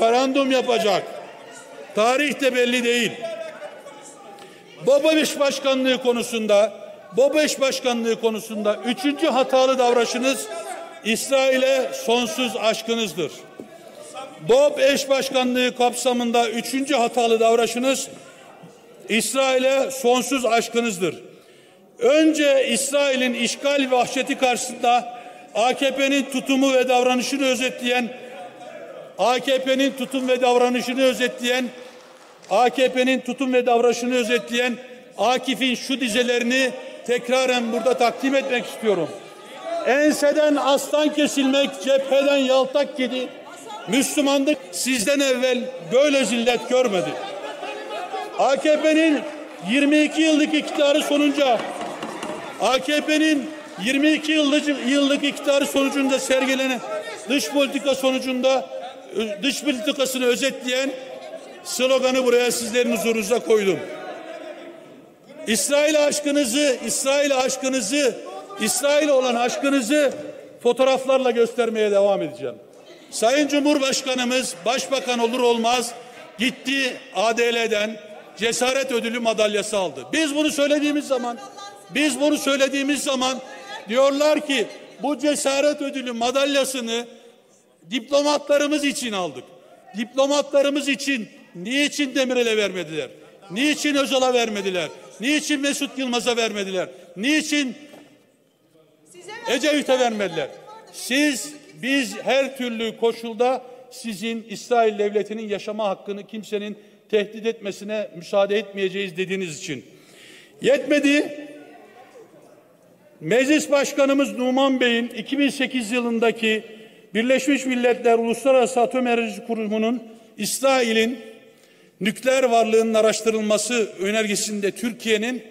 referandum yapacak. Tarih de belli değil. BOBEŞ başkanlığı konusunda BOBEŞ başkanlığı konusunda üçüncü hatalı davranışınız İsrail'e sonsuz aşkınızdır. BOB eş başkanlığı kapsamında üçüncü hatalı davranışınız İsrail'e sonsuz aşkınızdır. Önce İsrail'in işgal vahşeti karşısında AKP'nin tutumu ve davranışını özetleyen AKP'nin tutum ve davranışını özetleyen AKP'nin tutum ve davranışını özetleyen Akif'in şu dizelerini tekraren burada takdim etmek istiyorum. Enseden aslan kesilmek, cepheden yaltak yedi. Müslümanlık sizden evvel böyle zillet görmedi. AKP'nin 22 yıllık iktidarı sonunca AKP'nin 22 yıllık, yıllık iktidarı sonucunda sergilenen dış politika sonucunda dış politikasını özetleyen sloganı buraya sizlerin huzurunuza koydum. İsrail aşkınızı, İsrail aşkınızı, İsrail olan aşkınızı fotoğraflarla göstermeye devam edeceğim. Sayın Cumhurbaşkanımız başbakan olur olmaz gitti ADL'den cesaret ödülü madalyası aldı. Biz bunu söylediğimiz zaman biz bunu söylediğimiz zaman diyorlar ki bu cesaret ödülü madalyasını diplomatlarımız için aldık. Diplomatlarımız için niçin Demirel'e vermediler? Niçin Özal'a vermediler? Niçin Mesut Yılmaz'a vermediler? Niçin Ecevit'e vermediler? Siz, biz her türlü koşulda sizin İsrail devletinin yaşama hakkını kimsenin tehdit etmesine müsaade etmeyeceğiz dediğiniz için. Yetmedi. Meclis Başkanımız Numan Bey'in 2008 yılındaki Birleşmiş Milletler Uluslararası Atom Enerji Kurumu'nun İsrail'in nükleer varlığının araştırılması önergesinde Türkiye'nin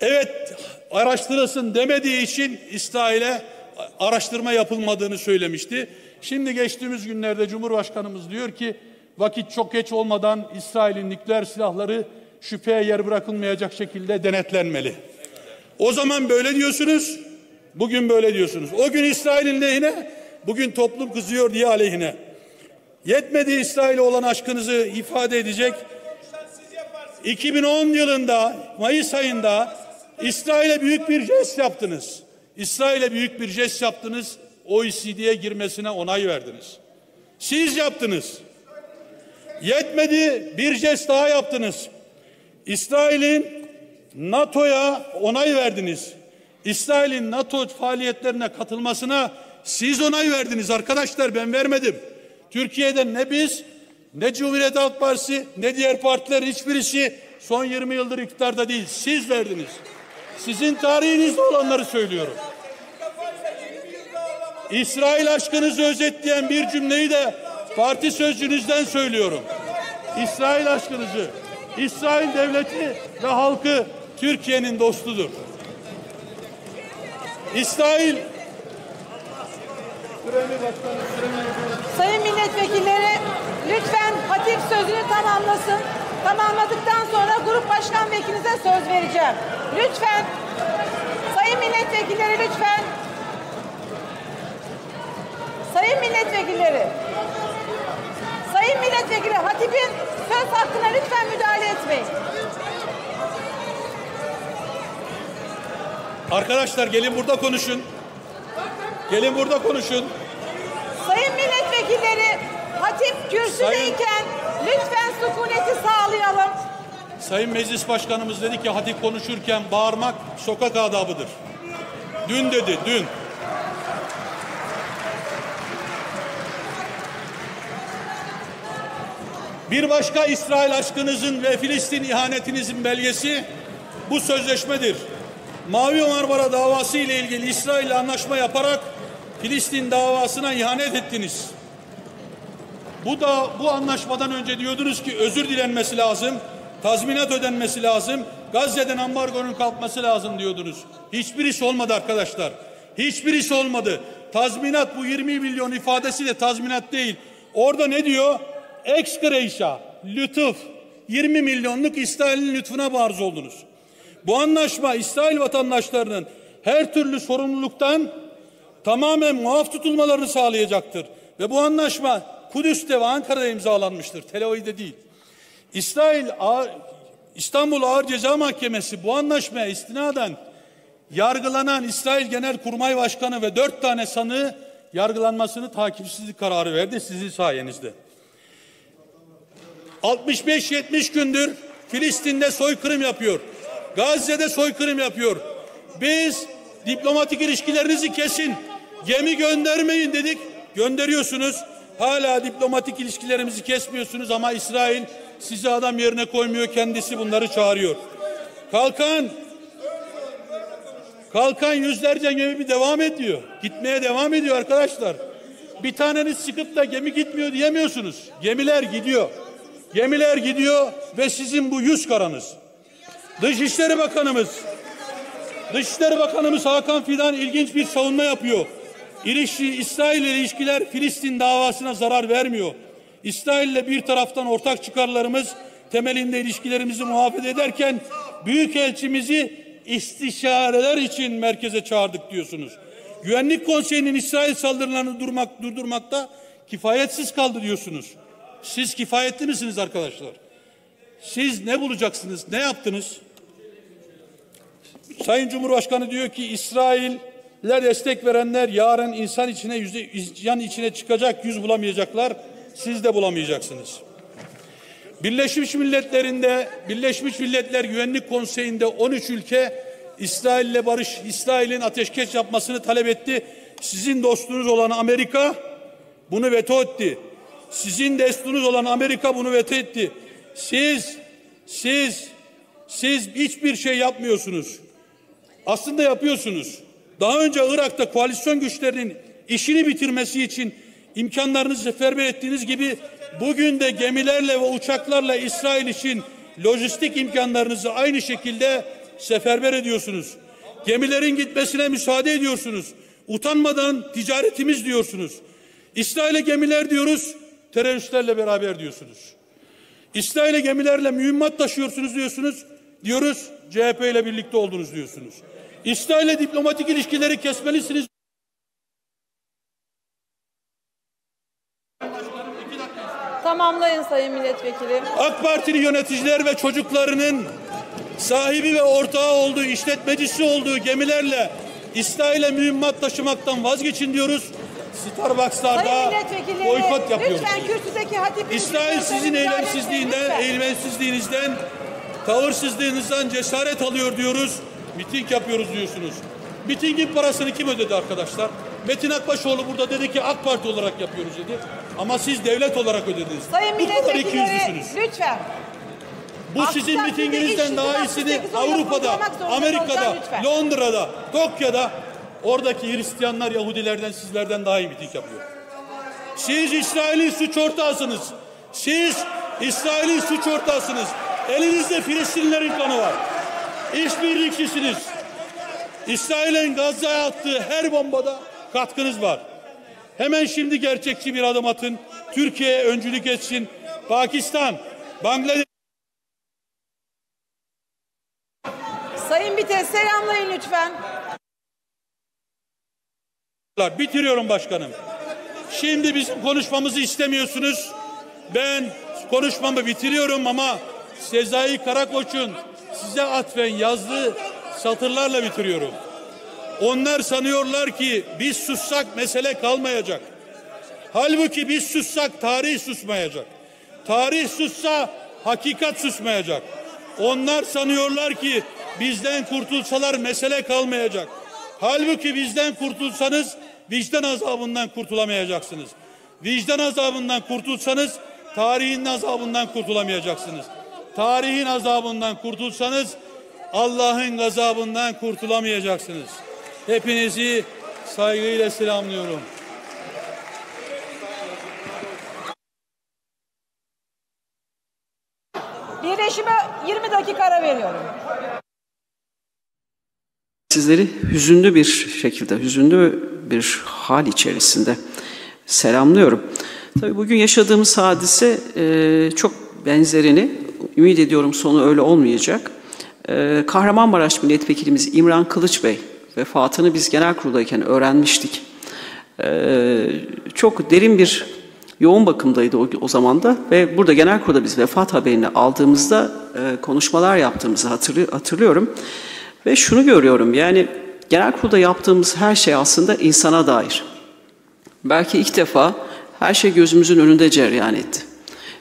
evet araştırılsın demediği için İsrail'e araştırma yapılmadığını söylemişti. Şimdi geçtiğimiz günlerde Cumhurbaşkanımız diyor ki vakit çok geç olmadan İsrail'in nükleer silahları şüpheye yer bırakılmayacak şekilde denetlenmeli. O zaman böyle diyorsunuz, bugün böyle diyorsunuz. O gün İsrail'in lehine, bugün toplum kızıyor diye aleyhine. Yetmedi İsrail'e olan aşkınızı ifade edecek. 2010 yılında Mayıs ayında İsrail'e büyük bir jest yaptınız. İsrail'e büyük bir jest yaptınız. OECD'ye girmesine onay verdiniz. Siz yaptınız. Yetmedi bir jest daha yaptınız. İsrail'in NATO'ya onay verdiniz. İsrail'in NATO faaliyetlerine katılmasına siz onay verdiniz arkadaşlar ben vermedim. Türkiye'de ne biz ne Cumhuriyet Halk Partisi ne diğer partiler hiçbirisi son 20 yıldır iktidarda değil. Siz verdiniz. Sizin tarihinizde olanları söylüyorum. İsrail aşkınızı özetleyen bir cümleyi de parti sözcünüzden söylüyorum. İsrail aşkınızı, İsrail devleti ve halkı Türkiye'nin dostudur. İsrail Sayın milletvekilleri lütfen hatip sözünü tamamlasın. Tamamladıktan sonra grup başkan vekilinize söz vereceğim. Lütfen sayın milletvekilleri lütfen sayın milletvekilleri sayın milletvekili hatipin söz hakkına lütfen müdahale etmeyin. Arkadaşlar gelin burada konuşun. Gelin burada konuşun. Sayın milletvekilleri hatip kürsüdeyken lütfen sükuneti sağlayalım. Sayın Meclis Başkanımız dedi ki hatip konuşurken bağırmak sokak adabıdır. Dün dedi, dün. Bir başka İsrail aşkınızın ve Filistin ihanetinizin belgesi bu sözleşmedir. Mavi Marmara davası ile ilgili İsrail ile anlaşma yaparak Filistin davasına ihanet ettiniz. Bu da bu anlaşmadan önce diyordunuz ki özür dilenmesi lazım, tazminat ödenmesi lazım, Gazze'den ambargonun kalkması lazım diyordunuz. Hiçbir iş olmadı arkadaşlar. Hiçbir iş olmadı. Tazminat bu 20 milyon ifadesi de tazminat değil. Orada ne diyor? Ex gratia, lütuf. 20 milyonluk İsrail'in lütfuna maruz oldunuz. Bu anlaşma İsrail vatandaşlarının her türlü sorumluluktan tamamen muaf tutulmalarını sağlayacaktır. Ve bu anlaşma Kudüs'te ve Ankara'da imzalanmıştır. Tel Aviv'de değil. İsrail Ağır, İstanbul Ağır Ceza Mahkemesi bu anlaşmaya istinaden yargılanan İsrail Genelkurmay Başkanı ve dört tane sanığı yargılanmasını takipsizlik kararı verdi sizin sayenizde. 65-70 gündür Filistin'de soykırım yapıyor. Gazze'de soykırım yapıyor. Biz diplomatik ilişkilerinizi kesin. Gemi göndermeyin dedik. Gönderiyorsunuz. Hala diplomatik ilişkilerimizi kesmiyorsunuz ama İsrail sizi adam yerine koymuyor. Kendisi bunları çağırıyor. Kalkan Kalkan yüzlerce gemi devam ediyor. Gitmeye devam ediyor arkadaşlar. Bir taneniz çıkıp da gemi gitmiyor diyemiyorsunuz. Gemiler gidiyor. Gemiler gidiyor ve sizin bu yüz karanız. Dışişleri Bakanımız Dışişleri Bakanımız Hakan Fidan ilginç bir savunma yapıyor. İlişki, İsrail ile ilişkiler Filistin davasına zarar vermiyor. İsrail ile bir taraftan ortak çıkarlarımız temelinde ilişkilerimizi muhafaza ederken büyükelçimizi istişareler için merkeze çağırdık diyorsunuz. Güvenlik Konseyi'nin İsrail saldırılarını durmak, durdurmakta kifayetsiz kaldı diyorsunuz. Siz kifayetli misiniz arkadaşlar? Siz ne bulacaksınız? Ne yaptınız? Sayın Cumhurbaşkanı diyor ki İsrail'ler destek verenler yarın insan içine yüzde yan içine çıkacak yüz bulamayacaklar. Siz de bulamayacaksınız. Birleşmiş Milletler'inde Birleşmiş Milletler Güvenlik Konseyi'nde 13 ülke İsrail'le barış, İsrail'in ateşkes yapmasını talep etti. Sizin dostunuz olan Amerika bunu veto etti. Sizin dostunuz olan Amerika bunu veto etti. Siz, siz, siz hiçbir şey yapmıyorsunuz. Aslında yapıyorsunuz. Daha önce Irak'ta koalisyon güçlerinin işini bitirmesi için imkanlarınızı seferber ettiğiniz gibi bugün de gemilerle ve uçaklarla İsrail için lojistik imkanlarınızı aynı şekilde seferber ediyorsunuz. Gemilerin gitmesine müsaade ediyorsunuz. Utanmadan ticaretimiz diyorsunuz. İsrail'e gemiler diyoruz, teröristlerle beraber diyorsunuz. İsrail'e gemilerle mühimmat taşıyorsunuz diyorsunuz. Diyoruz CHP ile birlikte oldunuz diyorsunuz. İsrail'le diplomatik ilişkileri kesmelisiniz. Tamamlayın Sayın Milletvekili. AK Partili yöneticiler ve çocuklarının sahibi ve ortağı olduğu, işletmecisi olduğu gemilerle İsrail'e mühimmat taşımaktan vazgeçin diyoruz. Starbucks'larda boykot yapıyoruz. lütfen kürsüdeki hatip İsrail sizin eylemsizliğinden, eğilmensizliğinizden, tavırsızlığınızdan cesaret alıyor diyoruz. Miting yapıyoruz diyorsunuz. Mitingin parasını kim ödedi arkadaşlar? Metin Akbaşoğlu burada dedi ki AK Parti olarak yapıyoruz dedi. Ama siz devlet olarak ödediniz. Sayın Bu kadar milletvekilleri ikiyüzlüsünüz. lütfen. Bu Aksi sizin mitinginizden daha iyisini Avrupa'da, Amerika'da. Londra'da, Tokyo'da oradaki Hristiyanlar Yahudilerden sizlerden daha iyi miting yapıyor. Siz İsrail'in suç ortağısınız. Siz İsrail'in suç ortağısınız. Elinizde Filistinlilerin kanı var. İşbirlikçisiniz. İsrail'in Gazze'ye attığı her bombada katkınız var. Hemen şimdi gerçekçi bir adım atın. Türkiye öncülük etsin. Pakistan, Bangladeş Sayın Bites selamlayın lütfen. Bitiriyorum başkanım. Şimdi bizim konuşmamızı istemiyorsunuz. Ben konuşmamı bitiriyorum ama Sezai Karakoç'un size atfen yazdığı satırlarla bitiriyorum. Onlar sanıyorlar ki biz sussak mesele kalmayacak. Halbuki biz sussak tarih susmayacak. Tarih sussa hakikat susmayacak. Onlar sanıyorlar ki bizden kurtulsalar mesele kalmayacak. Halbuki bizden kurtulsanız vicdan azabından kurtulamayacaksınız. Vicdan azabından kurtulsanız tarihin azabından kurtulamayacaksınız. Tarihin azabından kurtulsanız Allah'ın gazabından kurtulamayacaksınız. Hepinizi saygıyla selamlıyorum. Birleşime 20 dakika ara veriyorum. Sizleri hüzünlü bir şekilde, hüzünlü bir hal içerisinde selamlıyorum. Tabii bugün yaşadığımız hadise e, çok benzerini, ümit ediyorum sonu öyle olmayacak. E, Kahramanmaraş Milletvekilimiz İmran Kılıç Bey vefatını biz genel kuruldayken öğrenmiştik. E, çok derin bir Yoğun bakımdaydı o, o zaman da ve burada genel kurulda biz vefat haberini aldığımızda e, konuşmalar yaptığımızı hatırlı, hatırlıyorum. Ve şunu görüyorum yani genel kurulda yaptığımız her şey aslında insana dair. Belki ilk defa her şey gözümüzün önünde cereyan etti.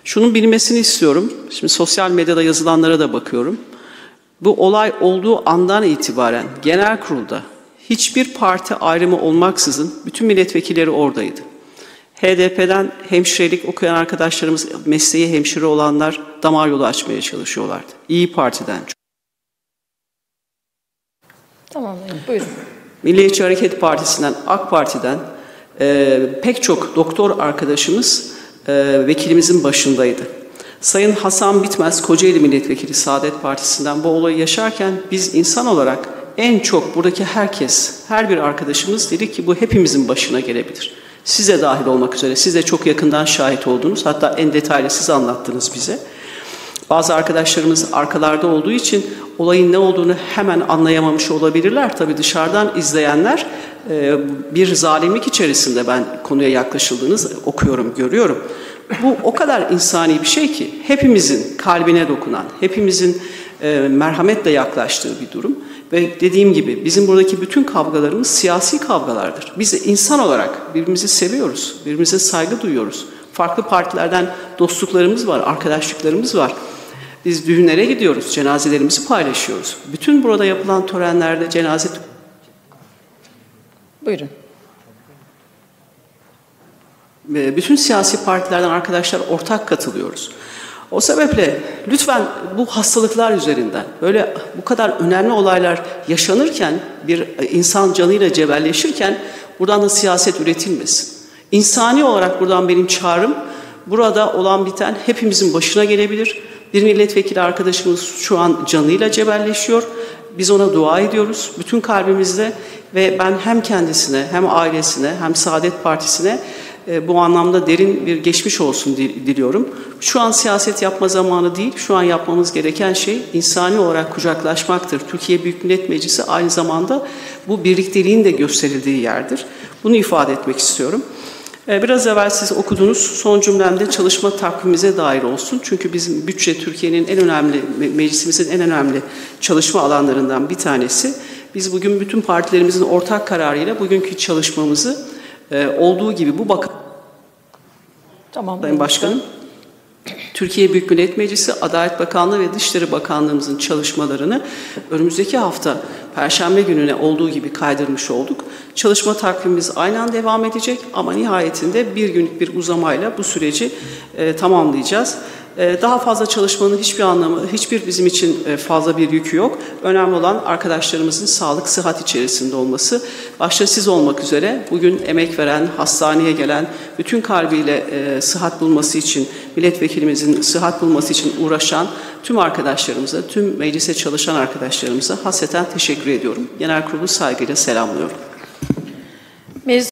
Şunun bilmesini istiyorum. Şimdi sosyal medyada yazılanlara da bakıyorum. Bu olay olduğu andan itibaren genel kurulda hiçbir parti ayrımı olmaksızın bütün milletvekilleri oradaydı. HDP'den hemşirelik okuyan arkadaşlarımız, mesleği hemşire olanlar damar yolu açmaya çalışıyorlardı. İyi Parti'den. Tamamlayın. Buyurun. Milliyetçi Hareket Partisi'nden, AK Parti'den e, pek çok doktor arkadaşımız e, vekilimizin başındaydı. Sayın Hasan Bitmez, Kocaeli Milletvekili Saadet Partisi'nden bu olayı yaşarken biz insan olarak en çok buradaki herkes, her bir arkadaşımız dedi ki bu hepimizin başına gelebilir. Size dahil olmak üzere, siz de çok yakından şahit oldunuz. Hatta en detaylı siz anlattınız bize. Bazı arkadaşlarımız arkalarda olduğu için olayın ne olduğunu hemen anlayamamış olabilirler. Tabii dışarıdan izleyenler e, bir zalimlik içerisinde ben konuya yaklaşıldığınız okuyorum, görüyorum. Bu o kadar insani bir şey ki hepimizin kalbine dokunan, hepimizin e, merhametle yaklaştığı bir durum. Ve dediğim gibi bizim buradaki bütün kavgalarımız siyasi kavgalardır. Biz insan olarak birbirimizi seviyoruz, birbirimize saygı duyuyoruz. Farklı partilerden dostluklarımız var, arkadaşlıklarımız var. Biz düğünlere gidiyoruz, cenazelerimizi paylaşıyoruz. Bütün burada yapılan törenlerde cenaze Buyurun. bütün siyasi partilerden arkadaşlar ortak katılıyoruz. O sebeple lütfen bu hastalıklar üzerinden böyle bu kadar önemli olaylar yaşanırken bir insan canıyla cebelleşirken buradan da siyaset üretilmesin. İnsani olarak buradan benim çağrım burada olan biten hepimizin başına gelebilir. Bir milletvekili arkadaşımız şu an canıyla cebelleşiyor. Biz ona dua ediyoruz bütün kalbimizle ve ben hem kendisine hem ailesine hem Saadet Partisi'ne e, bu anlamda derin bir geçmiş olsun diliyorum. Şu an siyaset yapma zamanı değil, şu an yapmamız gereken şey insani olarak kucaklaşmaktır. Türkiye Büyük Millet Meclisi aynı zamanda bu birlikteliğin de gösterildiği yerdir. Bunu ifade etmek istiyorum. E, biraz evvel siz okudunuz, son cümlemde çalışma takvimimize dair olsun. Çünkü bizim bütçe Türkiye'nin en önemli, meclisimizin en önemli çalışma alanlarından bir tanesi. Biz bugün bütün partilerimizin ortak kararıyla bugünkü çalışmamızı e, olduğu gibi bu bakım Tamam. Sayın Başkanım, Türkiye Büyük Millet Meclisi, Adalet Bakanlığı ve Dışişleri Bakanlığımızın çalışmalarını önümüzdeki hafta Perşembe gününe olduğu gibi kaydırmış olduk. Çalışma takvimimiz aynen devam edecek ama nihayetinde bir günlük bir uzamayla bu süreci e, tamamlayacağız. E, daha fazla çalışmanın hiçbir anlamı, hiçbir bizim için e, fazla bir yükü yok. Önemli olan arkadaşlarımızın sağlık, sıhhat içerisinde olması. Başta siz olmak üzere bugün emek veren, hastaneye gelen, bütün kalbiyle e, sıhhat bulması için, milletvekilimizin sıhhat bulması için uğraşan tüm arkadaşlarımıza, tüm meclise çalışan arkadaşlarımıza hasreten teşekkür ediyorum. Genel kurulu saygıyla selamlıyorum. Meclis